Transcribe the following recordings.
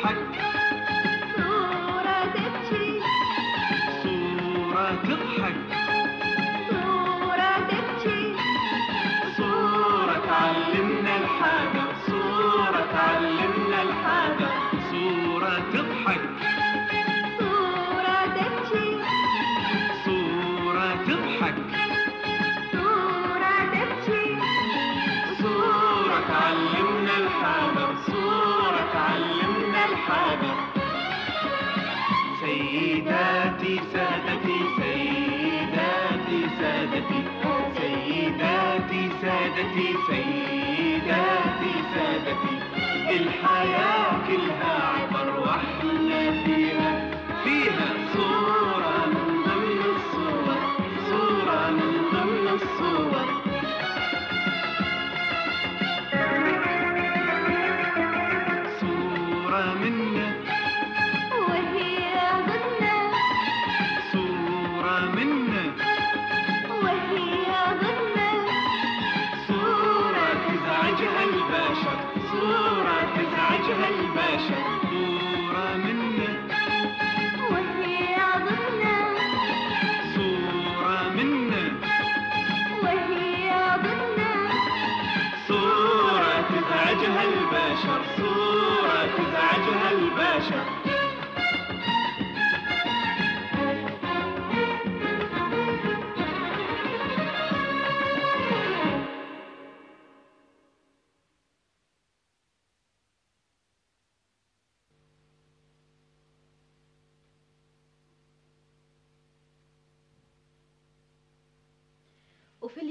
تضحك صورة تبكي صورة تضحك. سيداتي سادتي سيداتي سادتي. سيداتي سادتي سيداتي سادتي. الحياة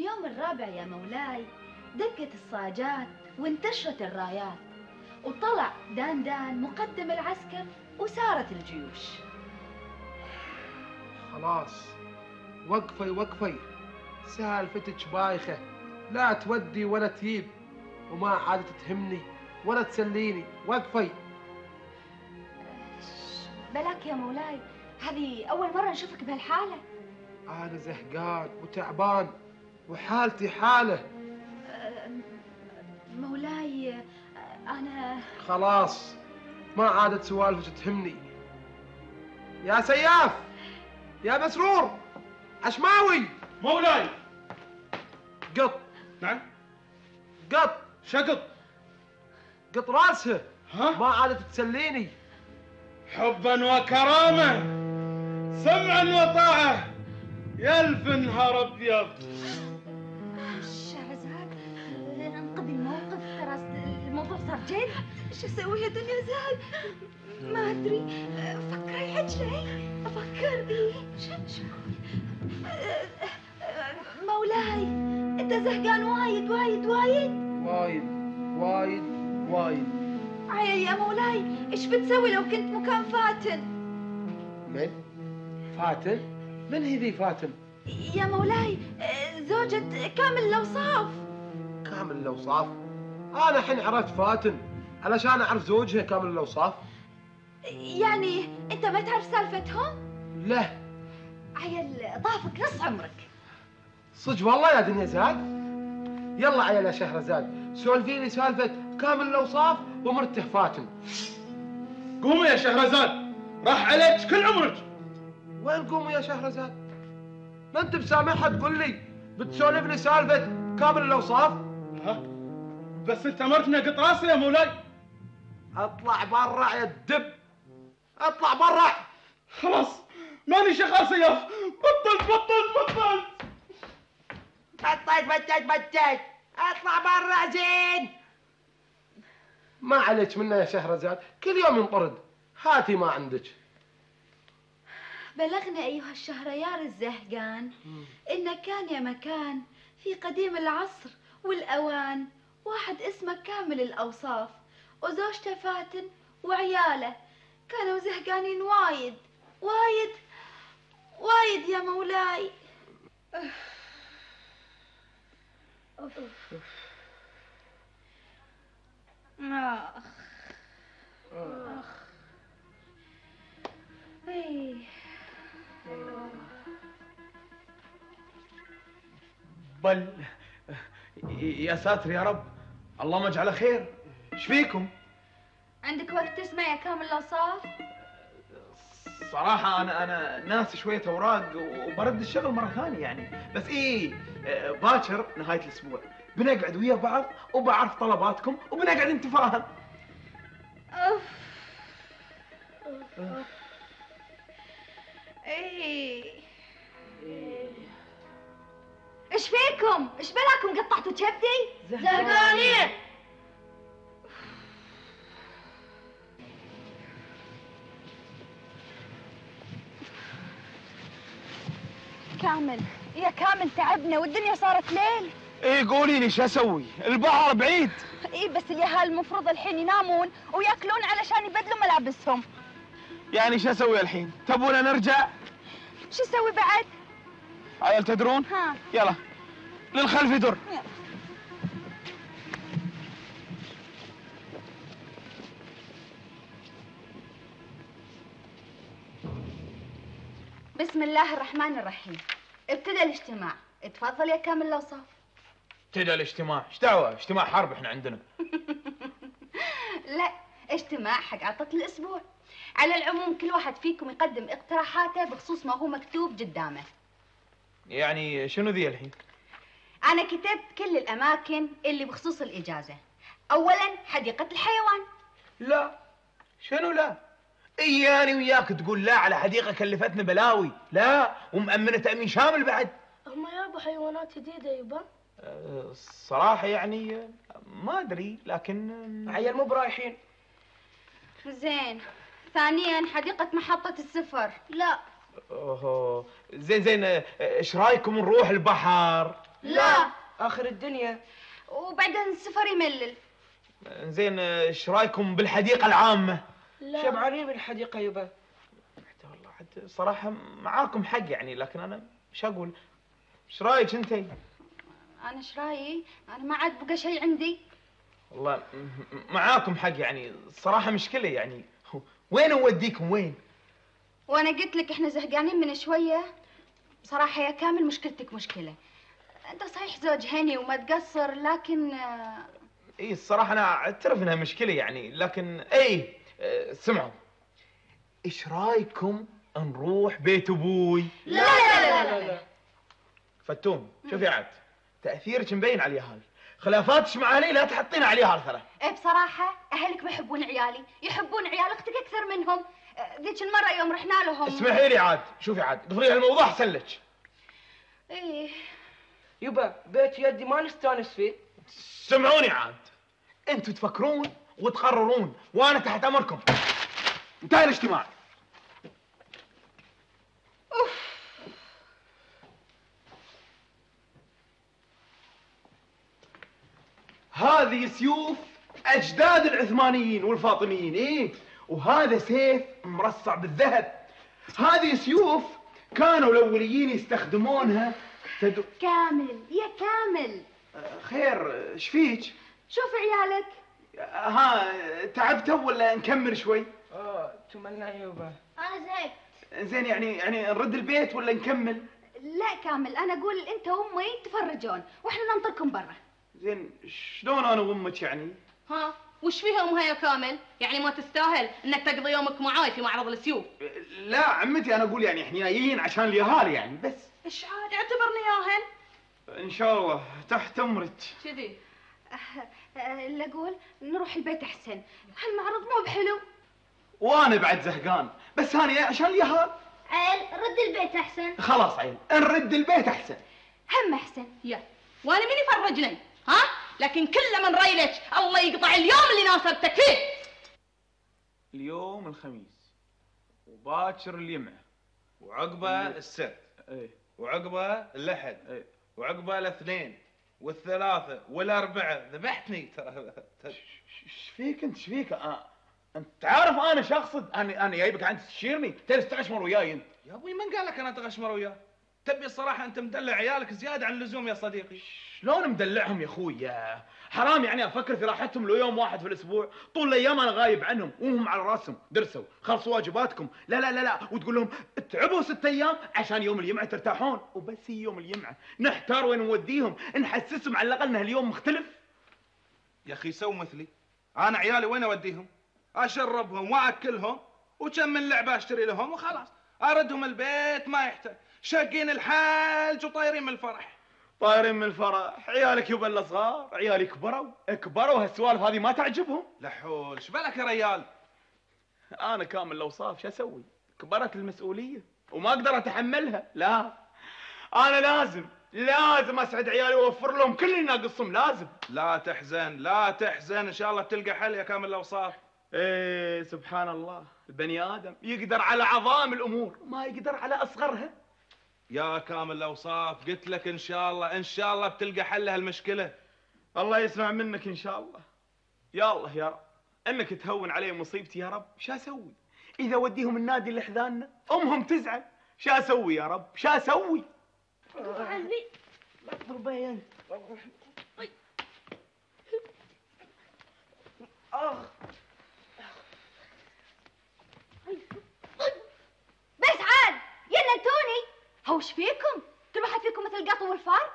اليوم الرابع يا مولاي دقت الصاجات وانتشرت الرايات وطلع دان دان مقدم العسكر وسارت الجيوش. خلاص وقفي وقفي سالفتك بايخة لا تودي ولا تجيب وما عاد تهمني ولا تسليني وقفي. بلاك يا مولاي؟ هذه أول مرة نشوفك بهالحالة. أنا زهقان وتعبان. وحالتي حالة. أه، مولاي أنا خلاص ما عادت سوالفك تهمني. يا سياف يا مسرور عشماوي. مولاي. قط. نعم. قط. شقط. قط راسها ها؟ ما عادت تسليني. حبا وكرامة سمعا وطاعة. يا الف نهار جد؟ شو أسوي يا دنيا زاد ما أدري. فكري شيء. أفكر بيه شو مولاي أنت زهقان وايد وايد وايد. وايد وايد وايد. عيل يا مولاي إيش بتسوي لو كنت مكان فاتن؟ من؟ فاتن؟ من هي ذي فاتن؟ يا مولاي زوجة كامل الأوصاف. كامل الأوصاف؟ أنا الحين عرفت فاتن علشان أعرف زوجها كامل الأوصاف. يعني أنت ما تعرف سالفتهم؟ له عيل ضافك نص عمرك. صدق والله يا دنيا زاد. يلا عيل يا شهرزاد سولفيني سالفة كامل الأوصاف ومرته فاتن. قومي يا شهرزاد راح عليك كل عمرك. وين قوموا يا شهرزاد؟ ما أنت بسامحها تقول لي بتسولفني سالفة كامل الأوصاف؟ ها؟ بس انت امرتني اقط راسي يا مولاي. اطلع برا يا الدب. اطلع برا. خلاص ماني شغال سياف. بطلت بطلت بطلت بطيت بطيت بطيت اطلع برا زين. ما عليك منه يا شهرزاد كل يوم ينطرد. هاتي ما عندك. بلغنا أيها الشهريار الزهقان إن كان يا مكان في قديم العصر والأوان. واحد اسمه كامل الأوصاف وزوجته فاتن وعياله كانوا زهقانين وايد وايد وايد يا مولاي أوف. آخ آخ إيه. بل يا ساتر يا رب اللهم اجعله خير. إيش فيكم؟ عندك وقت تسمع يا كامل الأوصاف؟ الصراحة أنا أنا ناسي شوية أوراق وبرد الشغل مرة ثانية يعني. بس إيه باكر نهاية الأسبوع. بنقعد ويا بعض وبعرف طلباتكم وبنقعد نتفاهم أوف. إيه. إيش فيكم؟ إيش بلاكم قطعتوا كبدي؟ زهقانين. كامل يا كامل تعبنا والدنيا صارت ليل. إيه قولي لي شو أسوي؟ البحر بعيد. اي بس اليهال المفروض الحين ينامون ويأكلون علشان يبدلوا ملابسهم. يعني شو أسوي الحين؟ تبونا نرجع شو أسوي بعد؟ عيال تدرون؟ ها. يلا. للخلف يدر يلا. بسم الله الرحمن الرحيم. ابتدى الاجتماع. اتفضل يا كامل الأوصاف. ابتدى الاجتماع. إيش دعوة؟ اجتماع حرب إحنا عندنا. لا اجتماع حق عطلة الأسبوع. على العموم كل واحد فيكم يقدم اقتراحاته بخصوص ما هو مكتوب قدامه. يعني شنو ذي الحين؟ أنا كتبت كل الأماكن اللي بخصوص الإجازة. اولا حديقة الحيوان. لا شنو لا؟ إياني وياك تقول لا على حديقة كلفتنا بلاوي. لا ومأمنة تأمين شامل بعد. هم جابوا حيوانات جديدة يبا الصراحة يعني أه، ما أدري لكن عيال مو برايحين. زين. ثانيا حديقة محطة السفر. لا. أوهو. زين زين. أه، إيش رأيكم نروح البحر؟ لا. آخر الدنيا. وبعدين السفر يملل. زين إيش رأيكم بالحديقة العامة؟ لا. شبعانين من الحديقة يبا والله عاد صراحة معاكم حق يعني لكن أنا مش أقول؟ إيش رأيك أنتي؟ أنا إيش رأيي؟ أنا ما عاد بقى شيء عندي. والله معاكم حق يعني الصراحة مشكلة يعني. وين نوديكم وين؟ وأنا قلت لك إحنا زهقانين من شوية. بصراحه يا كامل مشكلتك مشكلة. أنت صحيح زوج هني وما تقصر لكن آه، اي الصراحة أنا أعترف إنها مشكلة يعني لكن إي آه، سمعوا. إيش رأيكم نروح بيت أبوي؟ لا لا لا لا, لا. فتوم شوفي عاد تأثيرك مبين على اليهال. خلافاتك مع أهلي لا تحطين على اليهال ترى. إيه بصراحة أهلك ما يحبون عيالي يحبون عيال أختك أكثر منهم. آه، ذيك المرة يوم رحنا لهم. اسمحي لي عاد شوفي عاد ضفري هالموضوع أحسن لك. إيه. يبا بيت يدي ما نستانس فيه. سمعوني عاد. أنتوا تفكرون وتقررون وأنا تحت أمركم. انتهى الاجتماع. هذه سيوف أجداد العثمانيين والفاطميين إيه؟ وهذا سيف مرصع بالذهب. هذه سيوف كانوا الأوليين يستخدمونها تدر... كامل يا كامل خير إيش فيك شوف عيالك ها تعبتوا ولا نكمل شوي؟ آه تمنى يبا أنا زهقت زين يعني يعني نرد البيت ولا نكمل؟ لا كامل أنا أقول أنت وأمي تفرجون وإحنا ننطركم برا زين شلون أنا وأمك يعني؟ ها وش فيها امها يا كامل؟ يعني ما تستاهل إنك تقضي يومك معاي في معرض السيوف لا عمتي أنا أقول يعني إحنا جايين عشان اليهال يعني بس إيش عاد اعتبرني ياهل إن شاء الله تحت أمرك. كذي. اللي أقول نروح البيت أحسن. هالمعرض مو بحلو. وأنا بعد زهقان. بس أنا عشان اليهال عيل رد البيت أحسن. خلاص عيل نرد البيت أحسن. هم أحسن. يا وأنا مين يفرجني؟ ها؟ لكن كل من ريلك الله يقطع اليوم اللي ناسبتك فيه. اليوم الخميس. وباكر اليمعة. وعقبة السبت. إيه. وعقبه الاحد وعقبه الاثنين والثلاثه والاربعه ذبحتني ترى إيش فيك انت إيش فيك؟ آه. انت عارف أنا اقصد؟ أنا أنا جايبك عند تستشيرني تجلس تغشمر وياي انت يا أبوي من قال لك أنا تغشمر وياه تبي الصراحه أنت مدلع عيالك زيادة عن اللزوم يا صديقي. شلون مدلعهم يا أخوي؟ يا حرام يعني أفكر في راحتهم لو يوم واحد في الأسبوع. طول الأيام أنا غايب عنهم وهم على رأسهم. درسوا خلصوا واجباتكم. لا لا لا لا وتقول لهم تعبوا ست أيام عشان يوم الجمعة ترتاحون. وبس يوم الجمعة. نحتار وين نوديهم؟ نحسسهم على الأقل ان اليوم مختلف. يا أخي سو مثلي. أنا عيالي وين أوديهم؟ أشربهم وأكلهم وكم من لعبة أشتري لهم وخلاص. أردهم البيت ما يحتاج. شاقين الحلج وطايرين من الفرح. طايرين من الفرح. عيالك يبا الا صغار عيالي كبروا كبروا هالسوالف هذه ما تعجبهم؟ لحول شبالك يا ريال؟ أنا كامل الاوصاف شو أسوي؟ كبرت المسؤولية وما أقدر أتحملها. لا أنا لازم لازم أسعد عيالي وأوفر لهم كل اللي ناقصهم لازم. لا تحزن لا تحزن إن شاء الله بتلقى حل يا كامل الاوصاف إيه سبحان الله. البني آدم يقدر على عظام الأمور ما يقدر على أصغرها. يا كامل الأوصاف قلت لك إن شاء الله إن شاء الله بتلقى حل لهالمشكله الله يسمع منك إن شاء الله. يا الله يا رب. إنك تهون علي مصيبتي يا رب شو أسوي؟ إذا وديهم النادي اللي حذانا أمهم تزعل شو أسوي يا رب؟ شو أسوي؟ بس عاد ينتوني هو إيش فيكم؟ كل واحد فيكم مثل القط والفار؟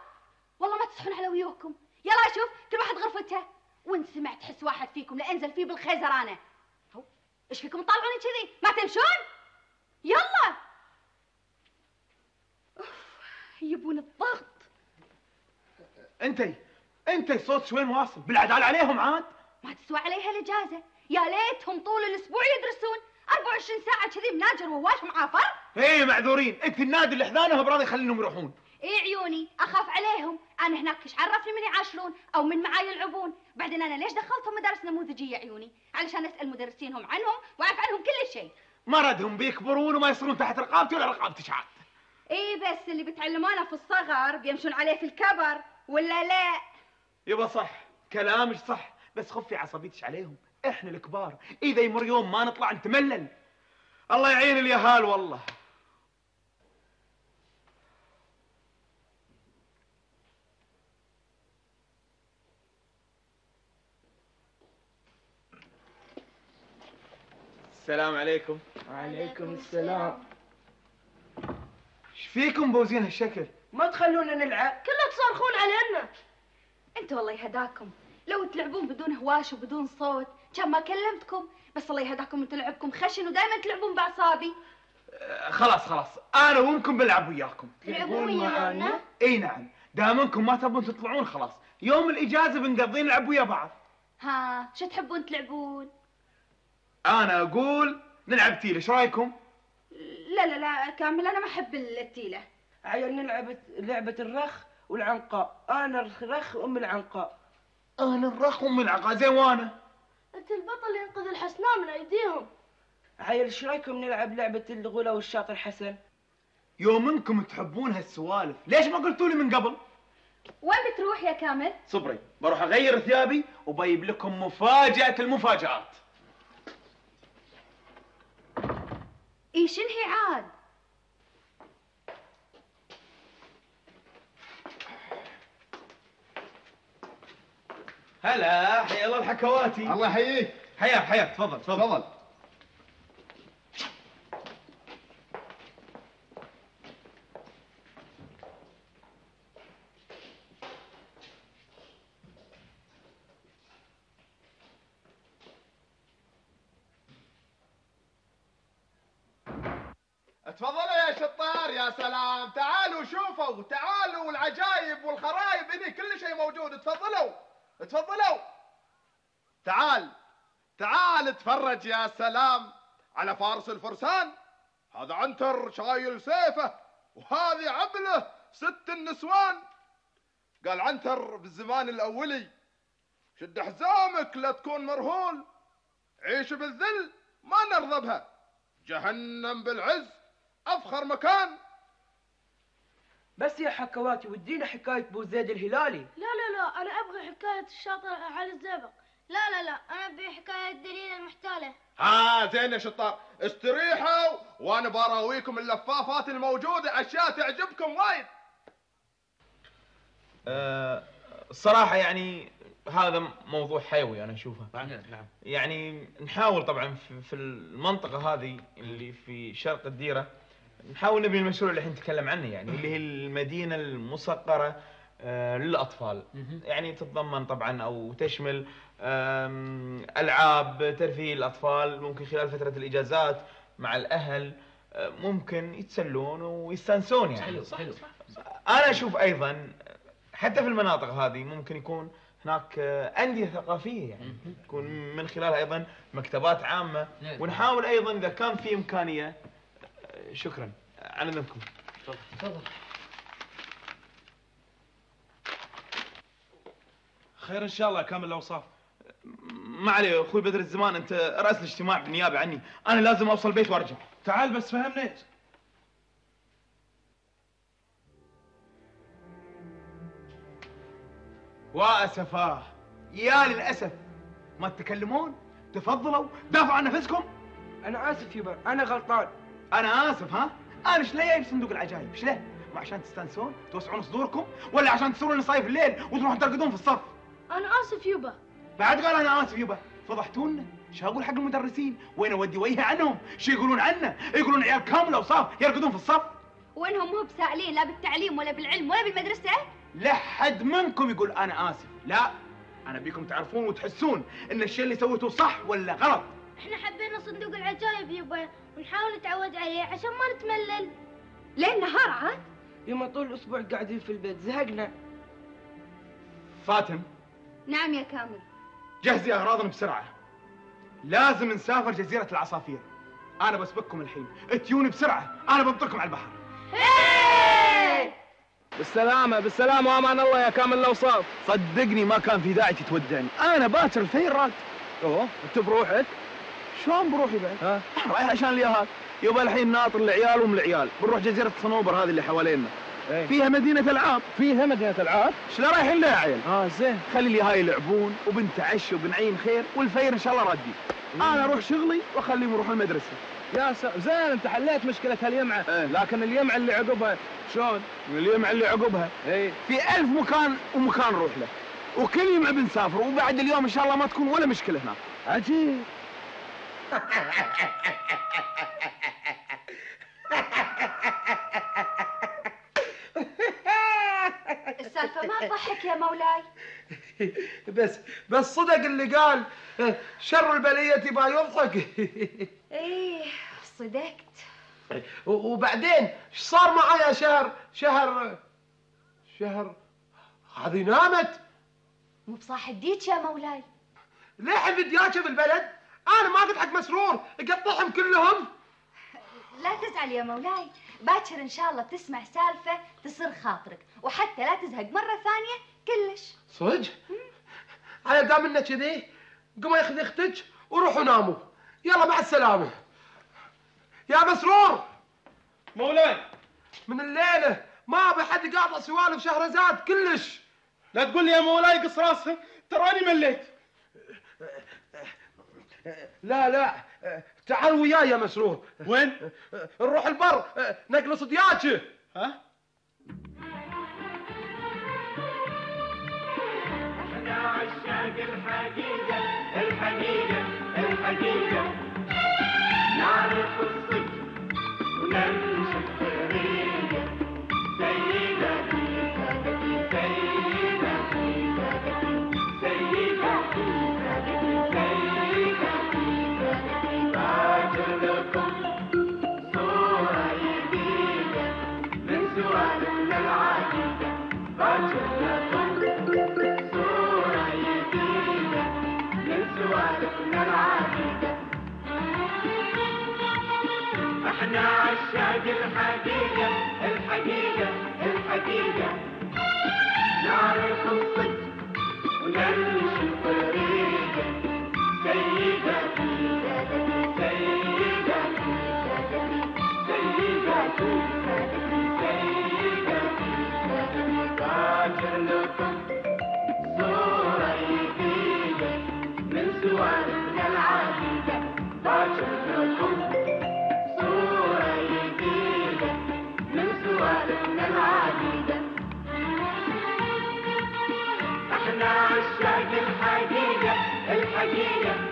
والله ما تصحون على ويوكم. يلا شوف كل واحد غرفته. وإن سمعت حس واحد فيكم لأنزل فيه بالخيزرانه هو إيش فيكم تطالعوني كذي؟ ما تمشون؟ يلا. يبون الضغط. أنتي أنتي صوت وين واصل بالعدال عليهم عاد. ما تسوى عليها الإجازة. يا ليتهم طول الأسبوع يدرسون. 24 ساعة كذي بناجر وواش معافر إيه معذورين انت النادي اللي حذانه براضي خلينهم يروحون. إيه عيوني أخاف عليهم. أنا هناك إيش عرفني من يعاشرون أو من معاي يلعبون. بعدين أنا ليش دخلتهم مدارس نموذجيه عيوني؟ علشان أسأل مدرسينهم عنهم وأعرف عنهم كل شيء. مرضهم بيكبرون وما يصيرون تحت رقابتي ولا رقابتك عاد إيه بس اللي بتعلمونه في الصغر بيمشون عليه في الكبر ولا لا؟ يبا صح كلامك صح بس خفي عصبيتك عليهم. إحنا الكبار إذا يمر يوم ما نطلع نتملل. الله يعين اليهال والله. السلام عليكم. وعليكم السلام. إيش فيكم بوزين هالشكل؟ ما تخلونا نلعب. كله تصرخون علينا أنت والله يهداكم. لو تلعبون بدون هواش وبدون صوت كان ما كلمتكم. بس الله يهداكم أنتوا لعبكم خشن ودائما تلعبون باعصابي آه، خلاص خلاص. أنا وامكم بلعب وياكم. تلعبون ويانا؟ إي نعم. دامنكم ما تبون تطلعون خلاص. يوم الإجازة بنقضي نلعب ويا بعض. ها شو تحبون تلعبون؟ أنا أقول نلعب تيل إيش رأيكم؟ لا لا لا كامل أنا ما أحب التيلة. عيال نلعب لعبة الرخ والعنقاء. أنا الرخ وأم العنقاء. أنا الرخ أم العقا زين وأنا؟ أنت البطل ينقذ الحسناء من أيديهم. عيال إيش رأيكم نلعب لعبة الغلا والشاطر حسن يوم إنكم تحبون هالسوالف ليش ما قلتوا لي من قبل؟ وين بتروح يا كامل؟ صبري بروح أغير ثيابي وبجيب لكم مفاجأة المفاجآت. إيش انهي عاد؟ هلا حيا الله الحكواتي. الله يحييك. حياك حياك تفضل تفضل. تفضل تفضلوا يا شطار يا سلام تعالوا شوفوا تعالوا والخرايب هني كل شيء موجود. تفضلوا تفضلوا. تعال تعال اتفرج يا سلام على فارس الفرسان. هذا عنتر شايل سيفه وهذه عبله ست النسوان. قال عنتر بالزمان الأولي شد حزامك لا تكون مرهول عيش بالذل ما نرضى بها. جهنم بالعز أفخر مكان. بس يا حكواتي ودينا حكاية بو زيد الهلالي. لا لا لا أنا أبغى حكاية الشاطر على الزئبق لا لا لا أنا أبي حكاية دليل المحتالة. ها زين يا شطار. استريحوا وأنا براويكم اللفافات الموجودة. أشياء تعجبكم وايد. أه الصراحه يعني هذا موضوع حيوي أنا أشوفه. نعم. يعني نحاول طبعا في, في المنطقة هذه اللي في شرق الديرة نحاول نبني المشروع اللي إحنا نتكلم عنه يعني اللي هي المدينة المصقره آه، للأطفال. يعني تتضمن طبعا أو تشمل ألعاب ترفيه الأطفال ممكن خلال فترة الإجازات مع الأهل أه، ممكن يتسلون ويستانسون يعني. حلو حلو أنا أشوف أيضا حتى في المناطق هذه ممكن يكون هناك آه، أندية ثقافية يعني يكون من خلالها أيضا مكتبات عامة. نعم. ونحاول أيضا إذا كان في إمكانية آه، شكرا. على اذنكم تفضل. خير إن شاء الله كامل الأوصاف. ما عليه أخوي بدر الزمان أنت رأس الاجتماع بالنيابة عني. أنا لازم أوصل البيت وأرجع. تعال بس فهمني. واسفاه يا للأسف. ما تتكلمون تفضلوا. دافعوا عن نفسكم. أنا آسف يبا أنا غلطان. أنا آسف ها؟ أنا إيش ليه جايب صندوق العجائب إيش ليه ما عشان تستانسون توسعون صدوركم ولا عشان تصيرون نصايف الليل وتروحون ترقدون في الصف؟ أنا آسف يبا بعد قال أنا آسف يبا فضحتونا. شو أقول حق المدرسين؟ وين أودي وجهي عنهم؟ شو يقولون عنه؟ يقولون عيال كاملة وصاف يرقدون في الصف؟ وإنهم مو بسائلين لا بالتعليم ولا بالعلم ولا بالمدرسة. لا حد منكم يقول أنا آسف. لا أنا بيكم تعرفون وتحسون إن الشيء اللي سويته صح ولا غلط. إحنا حبينا صندوق العجايب يبا ونحاول نتعود عليه عشان ما نتملل. ليل نهار عاد؟ يما طول الأسبوع قاعدين في البيت زهقنا. فاتن نعم يا كامل. جهزي أغراضنا بسرعة. لازم نسافر جزيرة العصافير. أنا بسبقكم الحين. اتيوني بسرعة. أنا بنطركم على البحر. بالسلامة بالسلامة وأمان الله يا كامل الأوصاف. صدقني ما كان في داعي تتودعني. أنا باكر الفير راد أوه أنت بروحك؟ شلون بروحي بعد؟ ها؟ رايح عشان اليهال يبا الحين ناطر العيال وام العيال. بنروح جزيرة صنوبر هذه اللي حوالينا. إيه. فيها مدينة العاب. فيها مدينة العاب؟ لا رايحين لها يا عيال؟ آه زين. خلي اليهال يلعبون وبنتعشى وبنعين خير والفير إن شاء الله ردي أنا أروح شغلي وأخليهم يروحوا المدرسة. يا س... زين انت حليت مشكلة اليمعة. إيه. لكن اليمعة اللي عقبها شلون؟ اليوم اللي عقبها. اي في ألف مكان ومكان نروح له. وكل يوم بنسافر وبعد اليوم إن شاء الله ما تكون ولا مشكلة هناك. عجيب. السالفة ما تضحك يا مولاي. بس بس صدق اللي قال شر البلية ما يضحك إيه صدقت. وبعدين إيش صار معايا شهر شهر شهر؟ هذه نامت. مو بصاحب ديك يا مولاي. ليه حفد ياكل بالبلد أنا ما قلت حق مسرور قطعهم كلهم. لا تزعل يا مولاي باكر إن شاء الله تسمع سالفة تصير خاطرك وحتى لا تزهق مرة ثانية كلش. صدق؟ على دام إنه كذي قوموا ياخذ إختك وروحوا ناموا. يلا مع السلامة. يا مسرور. مولاي. من الليلة ما أبي حد قاطع سوالف شهرزاد كلش. لا تقول لي يا مولاي قص راسها تراني مليت. لا لا تعال وياي يا مسرور وين؟ نروح البر نقلص دياكه ها؟ إحنا عشاق الحقيقة الحقيقة الحقيقة نعرف الصدق ونمشي إحنا عشاق الحقيقة الحقيقة الحقيقة نعرف الصدق ونمشي الطريقة سادتي سيدتي سادتي سيدتي سادتي باكر لكم صورة الحقيقة